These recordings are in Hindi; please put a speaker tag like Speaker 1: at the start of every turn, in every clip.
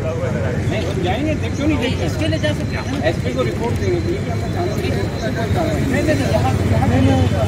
Speaker 1: जाएँगे देख क्यों नहीं देखते
Speaker 2: इसके लिए जा सकते हैं।
Speaker 1: एसपी को रिपोर्ट देंगे।
Speaker 2: नहीं नहीं नहीं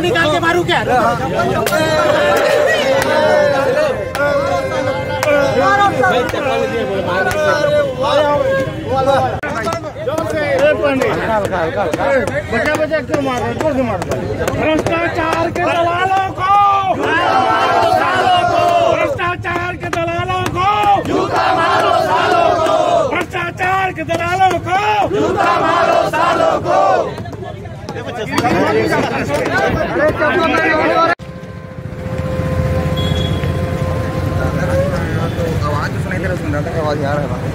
Speaker 2: निकाल के मारू क्या
Speaker 3: बचा बचा क्यों मार। रहे भ्रष्टाचार के दलालों को भ्रष्टाचार के दलालों को भ्रष्टाचार के दलालों को।
Speaker 4: आवाज़ तो सुनाई दे रहा सुन रहा था आवाज़ आ रहा है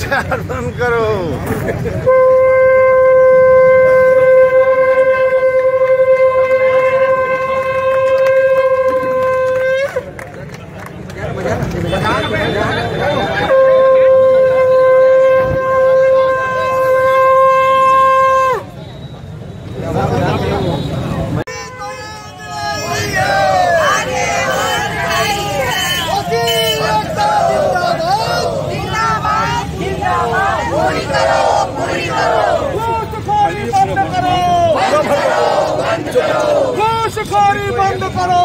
Speaker 4: भ्रष्टाचार बंद करो।
Speaker 3: घूसखोरी बंद करो।